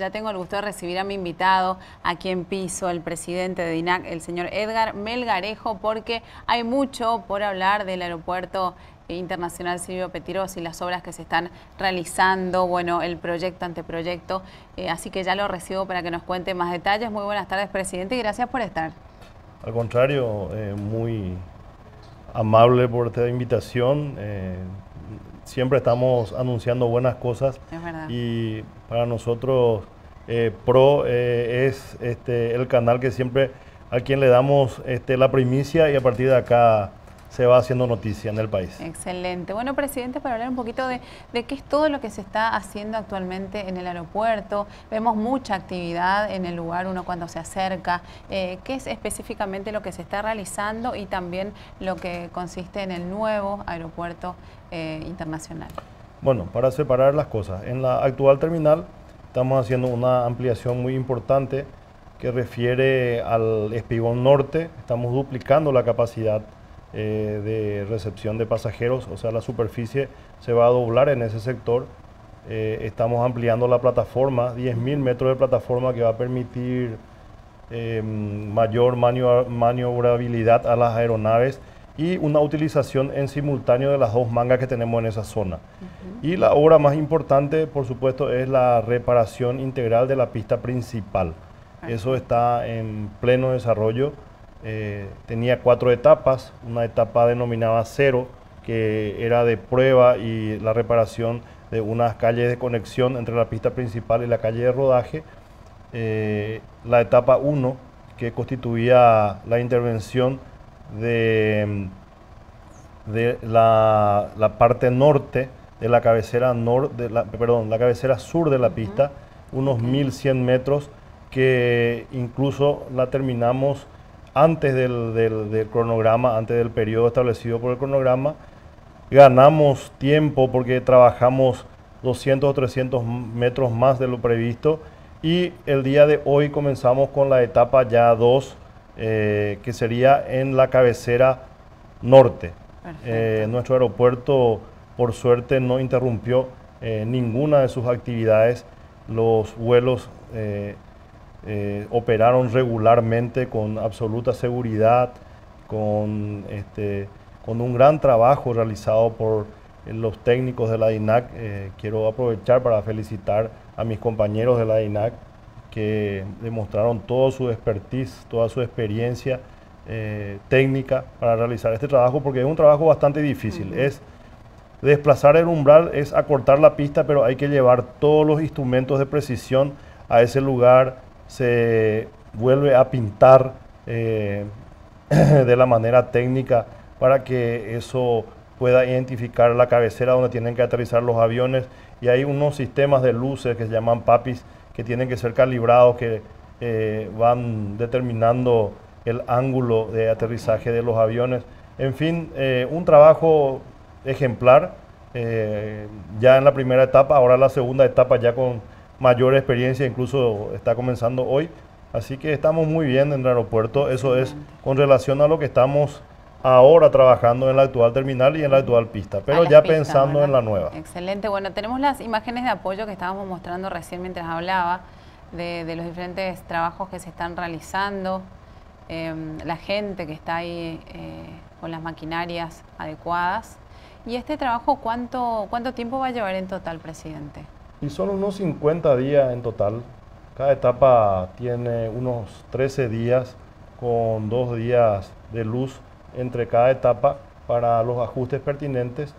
ya tengo el gusto de recibir a mi invitado aquí en piso, el presidente de DINAC, el señor Edgar Melgarejo, porque hay mucho por hablar del aeropuerto internacional Silvio Petiros y las obras que se están realizando, bueno, el proyecto, anteproyecto, eh, así que ya lo recibo para que nos cuente más detalles. Muy buenas tardes, presidente, y gracias por estar. Al contrario, eh, muy amable por esta invitación. Eh, siempre estamos anunciando buenas cosas. Y para nosotros, eh, Pro es este, el canal que siempre a quien le damos este, la primicia y a partir de acá se va haciendo noticia en el país. Excelente. Bueno, presidente, para hablar un poquito de, qué es todo lo que se está haciendo actualmente en el aeropuerto. Vemos mucha actividad en el lugar, uno cuando se acerca. Eh, ¿Qué es específicamente lo que se está realizando y también lo que consiste en el nuevo aeropuerto eh, internacional? Bueno, para separar las cosas, en la actual terminal estamos haciendo una ampliación muy importante que refiere al espigón norte. Estamos duplicando la capacidad eh, de recepción de pasajeros, o sea, la superficie se va a doblar en ese sector. Eh, estamos ampliando la plataforma, 10.000 metros de plataforma que va a permitir eh, mayor maniobrabilidad a las aeronaves y una utilización en simultáneo de las dos mangas que tenemos en esa zona. Y la obra más importante, por supuesto, es la reparación integral de la pista principal. Eso está en pleno desarrollo. Eh, tenía cuatro etapas, una etapa denominada cero, que era de prueba y la reparación de unas calles de conexión entre la pista principal y la calle de rodaje. Eh, la etapa 1, que constituía la intervención de, de la, parte norte de la cabecera, nor, de la, perdón, la cabecera sur de la pista, unos 1100 metros, que incluso la terminamos antes del, cronograma, antes del periodo establecido por el cronograma. Ganamos tiempo porque trabajamos 200 o 300 metros más de lo previsto y el día de hoy comenzamos con la etapa ya 2, eh, que sería en la cabecera norte. Eh, nuestro aeropuerto, por suerte, no interrumpió eh, ninguna de sus actividades. Los vuelos eh, operaron regularmente con absoluta seguridad, con, este, con un gran trabajo realizado por eh, los técnicos de la DINAC. Eh, quiero aprovechar para felicitar a mis compañeros de la DINAC que demostraron toda su expertise, toda su experiencia técnica para realizar este trabajo, porque es un trabajo bastante difícil. Es desplazar el umbral, es acortar la pista, pero hay que llevar todos los instrumentos de precisión a ese lugar, se vuelve a pintar eh, de la manera técnica para que eso pueda identificar la cabecera donde tienen que aterrizar los aviones y hay unos sistemas de luces que se llaman PAPIs que tienen que ser calibrados que eh, van determinando el ángulo de aterrizaje de los aviones. En fin, eh, un trabajo ejemplar ya en la primera etapa, ahora la segunda etapa ya con mayor experiencia, incluso está comenzando hoy. Así que estamos muy bien en el aeropuerto. Eso es con relación a lo que estamos ahora trabajando en la actual terminal y en la actual pista, pero ya pensando en la nueva. Excelente. Bueno, tenemos las imágenes de apoyo que estábamos mostrando recién mientras hablaba de, los diferentes trabajos que se están realizando, em, la gente que está ahí eh, con las maquinarias adecuadas. ¿Y este trabajo cuánto, cuánto tiempo va a llevar en total, presidente? Y son unos 50 días en total. Cada etapa tiene unos 13 días con dos días de luz entre cada etapa para los ajustes pertinentes.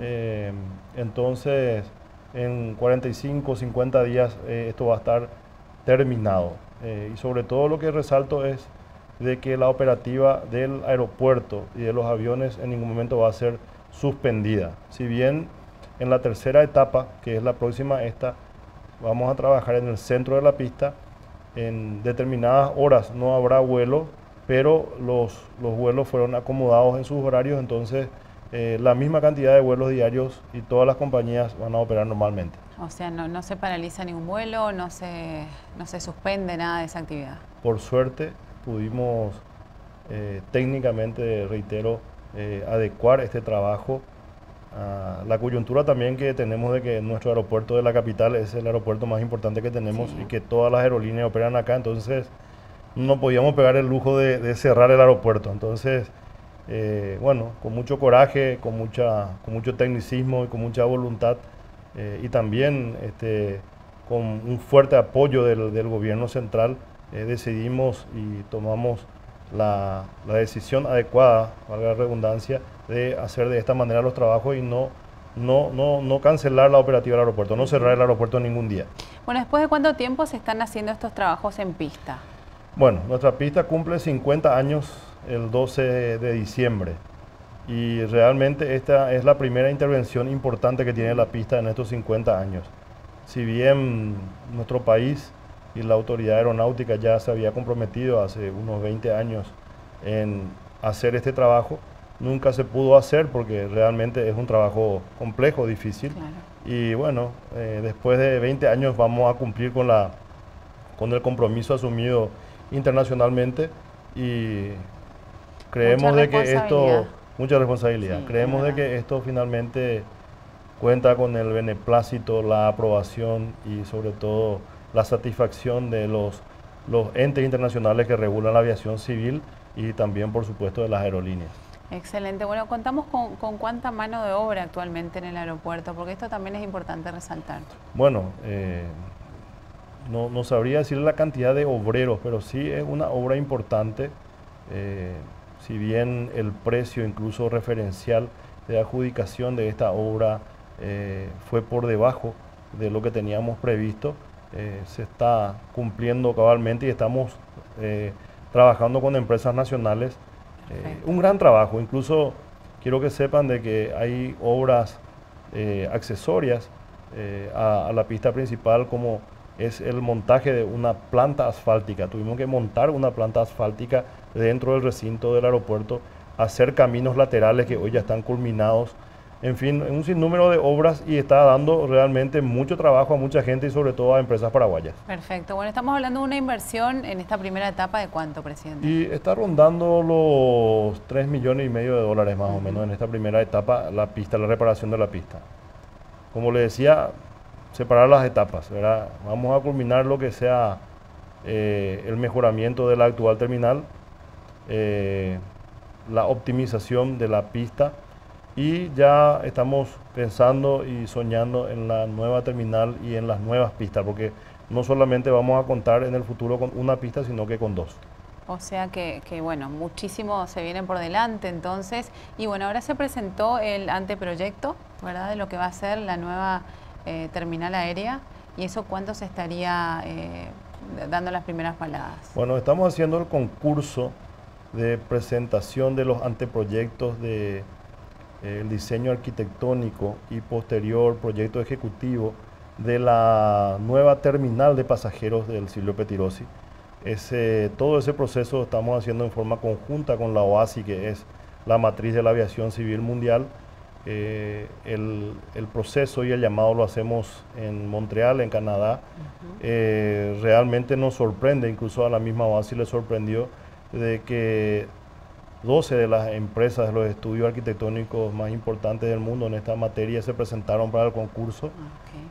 Eh, entonces, en 45 50 días eh, esto va a estar terminado. Eh, y sobre todo lo que resalto es de que la operativa del aeropuerto y de los aviones en ningún momento va a ser suspendida. Si bien en la tercera etapa, que es la próxima, esta, vamos a trabajar en el centro de la pista. En determinadas horas no habrá vuelo, pero los, los vuelos fueron acomodados en sus horarios, entonces eh, la misma cantidad de vuelos diarios y todas las compañías van a operar normalmente. O sea, no, se paraliza ningún vuelo, no se, no se suspende nada de esa actividad. Por suerte pudimos eh, técnicamente, reitero, eh, adecuar este trabajo la coyuntura también que tenemos de que nuestro aeropuerto de la capital es el aeropuerto más importante que tenemos y que todas las aerolíneas operan acá, entonces no podíamos pegar el lujo de, cerrar el aeropuerto. Entonces, eh, bueno, con mucho coraje, con, mucha, con mucho tecnicismo y con mucha voluntad eh, y también este, con un fuerte apoyo del, gobierno central, eh, decidimos y tomamos la, decisión adecuada, valga la redundancia, de hacer de esta manera los trabajos y no, no, no, no cancelar la operativa del aeropuerto, no cerrar el aeropuerto ningún día. Bueno, ¿después de cuánto tiempo se están haciendo estos trabajos en pista? Bueno, nuestra pista cumple 50 años el 12 de diciembre y realmente esta es la primera intervención importante que tiene la pista en estos 50 años. Si bien nuestro país y la autoridad aeronáutica ya se había comprometido hace unos 20 años en hacer este trabajo, nunca se pudo hacer porque realmente es un trabajo complejo, difícil. Y bueno, eh, después de 20 años vamos a cumplir con, la, con el compromiso asumido internacionalmente y creemos de que esto, mucha responsabilidad, creemos de que esto finalmente cuenta con el beneplácito, la aprobación y sobre todo la satisfacción de los, los entes internacionales que regulan la aviación civil y también, por supuesto, de las aerolíneas. Excelente. Bueno, contamos con, cuánta mano de obra actualmente en el aeropuerto, porque esto también es importante resaltar. Bueno, eh, no, sabría decir la cantidad de obreros, pero sí es una obra importante. Eh, si bien el precio incluso referencial de adjudicación de esta obra eh, fue por debajo de lo que teníamos previsto, se está cumpliendo cabalmente y estamos trabajando con empresas nacionales. Eh, un gran trabajo, incluso quiero que sepan de que hay obras accesorias a, a, la pista principal como es el montaje de una planta asfáltica. Tuvimos que montar una planta asfáltica dentro del recinto del aeropuerto, hacer caminos laterales que hoy ya están culminados en fin, un sinnúmero de obras y está dando realmente mucho trabajo a mucha gente y sobre todo a empresas paraguayas. Perfecto. Bueno, estamos hablando de una inversión en esta primera etapa de cuánto, presidente. Y está rondando los 3 millones y medio de dólares más o menos en esta primera etapa, la pista, la reparación de la pista. Como le decía, separar las etapas, ¿verdad? Vamos a culminar lo que sea eh, el mejoramiento de la actual terminal, eh, la optimización de la pista, y ya estamos pensando y soñando en la nueva terminal y en las nuevas pistas, porque no solamente vamos a contar en el futuro con una pista, sino que con dos. O sea que, bueno, muchísimo se viene por delante entonces. Y bueno, ahora se presentó el anteproyecto, ¿verdad? De lo que va a ser la nueva eh, terminal aérea. ¿Y eso cuánto se estaría eh, dando las primeras paladas? Bueno, estamos haciendo el concurso de presentación de los anteproyectos de el diseño arquitectónico y posterior proyecto ejecutivo de la nueva terminal de pasajeros del Silvio Petirosi. Ese, todo ese proceso estamos haciendo en forma conjunta con la OASI, que es la matriz de la aviación civil mundial. Eh, el, proceso y el llamado lo hacemos en Montreal, en Canadá. Eh, realmente nos sorprende, incluso a la misma OASI le sorprendió de que 12 de las empresas de los estudios arquitectónicos más importantes del mundo en esta materia se presentaron para el concurso.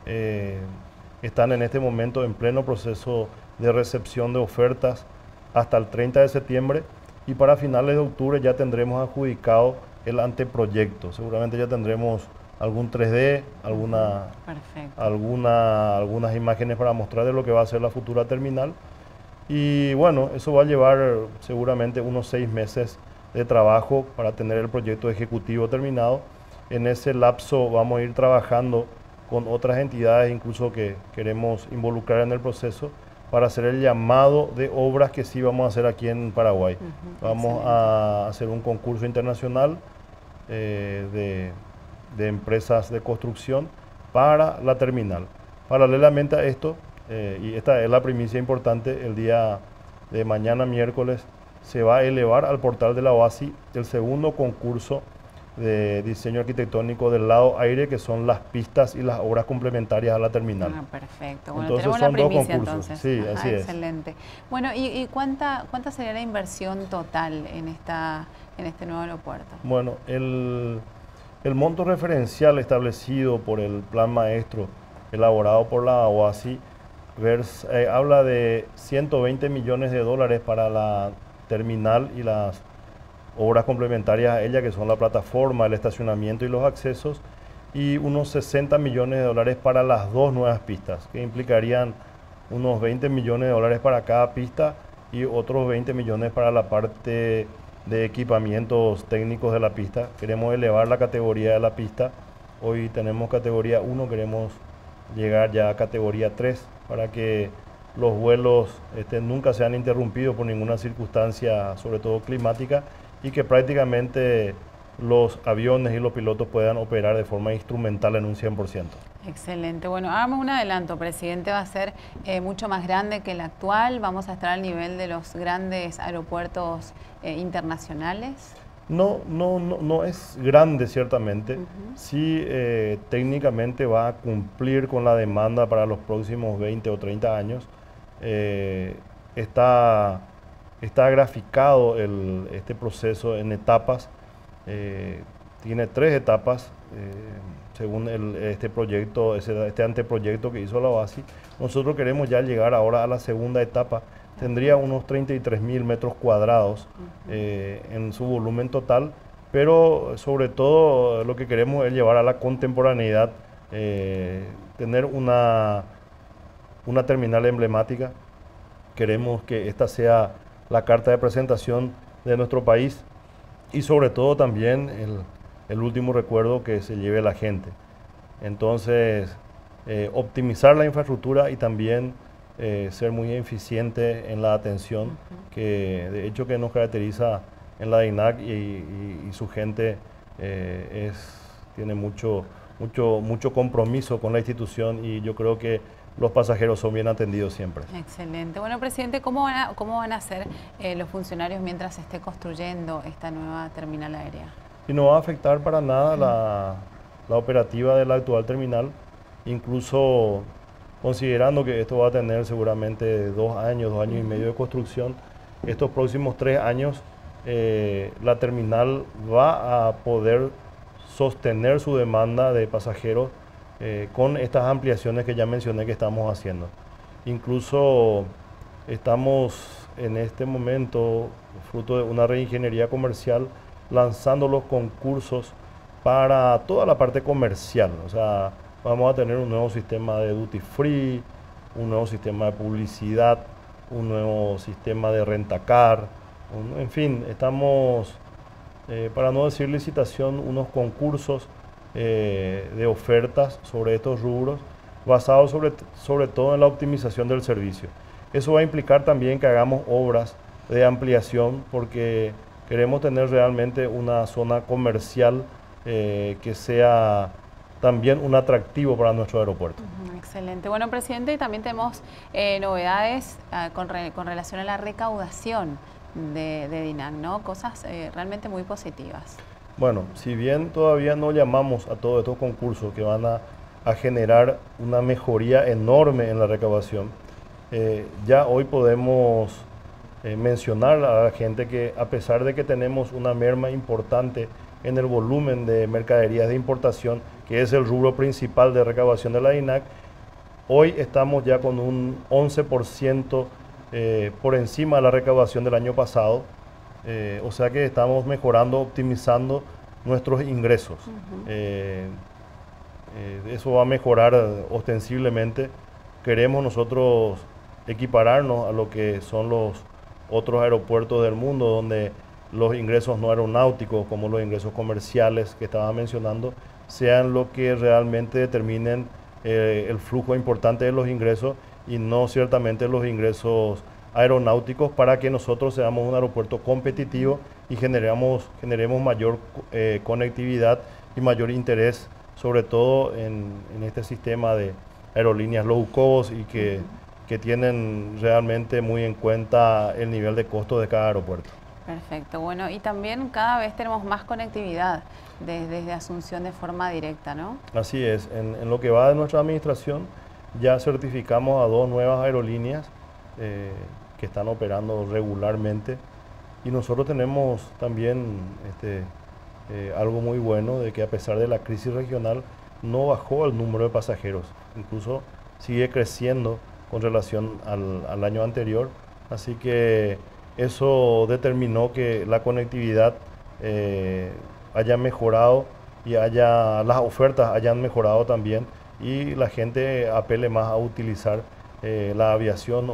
Eh, están en este momento en pleno proceso de recepción de ofertas hasta el 30 de septiembre y para finales de octubre ya tendremos adjudicado el anteproyecto. Seguramente ya tendremos algún 3D, alguna, alguna, algunas imágenes para mostrar de lo que va a ser la futura terminal. Y bueno, eso va a llevar seguramente unos seis meses de trabajo para tener el proyecto ejecutivo terminado. En ese lapso vamos a ir trabajando con otras entidades, incluso que queremos involucrar en el proceso, para hacer el llamado de obras que sí vamos a hacer aquí en Paraguay. vamos a hacer un concurso internacional eh, de, de, empresas de construcción para la terminal. Paralelamente a esto, eh, y esta es la primicia importante, el día de mañana miércoles se va a elevar al portal de la OASI el segundo concurso de diseño arquitectónico del lado aire, que son las pistas y las obras complementarias a la terminal. Ah, perfecto. Bueno, entonces, tenemos la primicia, entonces. Sí, así es. Excelente. Bueno, ¿y, cuánta, cuánta sería la inversión total en, esta, en este nuevo aeropuerto? Bueno, el, El monto referencial establecido por el plan maestro elaborado por la OASI eh, habla de 120 millones de dólares para la terminal y las obras complementarias a ella, que son la plataforma, el estacionamiento y los accesos, y unos 60 millones de dólares para las dos nuevas pistas, que implicarían unos 20 millones de dólares para cada pista y otros 20 millones para la parte de equipamientos técnicos de la pista. Queremos elevar la categoría de la pista. Hoy tenemos categoría 1, queremos llegar ya a categoría 3 para que los vuelos este, nunca sean interrumpidos por ninguna circunstancia, sobre todo climática, y que prácticamente los aviones y los pilotos puedan operar de forma instrumental en un 100%. Excelente. Bueno, hagamos un adelanto, presidente. Va a ser eh, mucho más grande que el actual. Vamos a estar al nivel de los grandes aeropuertos eh, internacionales. No, no, no, no, es grande ciertamente. Sí, eh, técnicamente va a cumplir con la demanda para los próximos 20 o 30 años. Está, está graficado este proceso en etapas. tiene tres etapas según este proyecto, este anteproyecto que hizo la OASI. Nosotros queremos ya llegar ahora a la segunda etapa. Tendría unos 33 mil metros cuadrados eh, en su volumen total, pero sobre todo lo que queremos es llevar a la contemporaneidad, eh, tener una, una terminal emblemática. Queremos que esta sea la carta de presentación de nuestro país y sobre todo también el, el último recuerdo que se lleve la gente. Entonces, eh, optimizar la infraestructura y también eh, ser muy eficiente en la atención, que de hecho que nos caracteriza en la DINAC y, su gente eh, es, tiene mucho, mucho, mucho compromiso con la institución y yo creo que los pasajeros son bien atendidos siempre. Excelente. Bueno, presidente, ¿cómo van a, cómo van a ser los funcionarios mientras se esté construyendo esta nueva terminal aérea? y no va a afectar para nada la, operativa de la actual terminal, incluso considerando que esto va a tener seguramente dos años, dos años y medio de construcción, estos próximos tres años eh, la terminal va a poder sostener su demanda de pasajeros eh, con estas ampliaciones que ya mencioné que estamos haciendo. Incluso estamos en este momento, fruto de una reingeniería comercial, lanzando los concursos para toda la parte comercial. O sea, vamos a tener un nuevo sistema de duty free, un nuevo sistema de publicidad, un nuevo sistema de rentacar. en fin, estamos, eh, para no decir licitación, unos concursos eh, de ofertas sobre estos rubros basados sobre, sobre todo en la optimización del servicio. Eso va a implicar también que hagamos obras de ampliación porque Queremos tener realmente una zona comercial eh, que sea también un atractivo para nuestro aeropuerto. excelente. Bueno, presidente, también tenemos eh, novedades ah, con, relación a la recaudación de, DINAC, ¿no? Cosas realmente muy positivas. Bueno, si bien todavía no llamamos a todos estos concursos que van a, generar una mejoría enorme en la recaudación, ya hoy podemos eh, mencionar a la gente que a pesar de que tenemos una merma importante en el volumen de mercaderías de importación, que es el rubro principal de recabación de la INAC, hoy estamos ya con un 11% eh, por encima de la recaudación del año pasado, eh, o sea que estamos mejorando, optimizando nuestros ingresos. eso va a mejorar ostensiblemente. Queremos nosotros equipararnos a lo que son los otros aeropuertos del mundo donde los ingresos no aeronáuticos como los ingresos comerciales que estaba mencionando sean lo que realmente determinen eh, el flujo importante de los ingresos y no ciertamente los ingresos aeronáuticos para que nosotros seamos un aeropuerto competitivo y generemos, generemos mayor eh, conectividad y mayor interés, sobre todo en, este sistema de aerolíneas low cost y que que tienen realmente muy en cuenta el nivel de costo de cada aeropuerto. Perfecto, bueno, y también cada vez tenemos más conectividad desde, Asunción de forma directa, ¿no? Así es, en, lo que va de nuestra administración ya certificamos a dos nuevas aerolíneas eh, que están operando regularmente. Y nosotros tenemos también este, eh, algo muy bueno de que a pesar de la crisis regional no bajó el número de pasajeros, incluso sigue creciendo con relación al, año anterior, así que eso determinó que la conectividad eh, haya mejorado y haya las ofertas hayan mejorado también y la gente apele más a utilizar eh, la aviación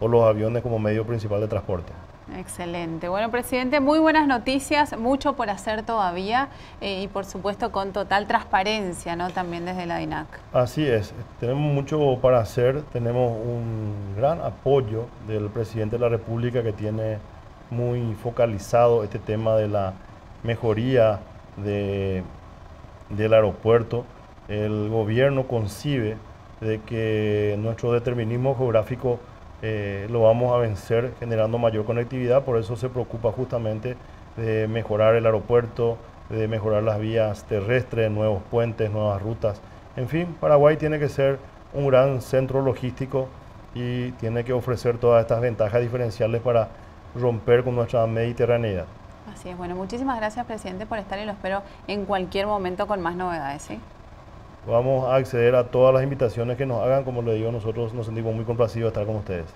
o los aviones como medio principal de transporte. Excelente. Bueno, presidente, muy buenas noticias, mucho por hacer todavía eh, y por supuesto con total transparencia, ¿no? También desde la DINAC. Así es, tenemos mucho para hacer, tenemos un gran apoyo del presidente de la República que tiene muy focalizado este tema de la mejoría de, del aeropuerto. El gobierno concibe de que nuestro determinismo geográfico eh, lo vamos a vencer generando mayor conectividad, por eso se preocupa justamente de mejorar el aeropuerto, de mejorar las vías terrestres, nuevos puentes, nuevas rutas. En fin, Paraguay tiene que ser un gran centro logístico y tiene que ofrecer todas estas ventajas diferenciales para romper con nuestra mediterraneidad. Así es, bueno, muchísimas gracias presidente por estar y lo espero en cualquier momento con más novedades. ¿sí? Vamos a acceder a todas las invitaciones que nos hagan, como le digo, nosotros nos sentimos muy complacidos de estar con ustedes.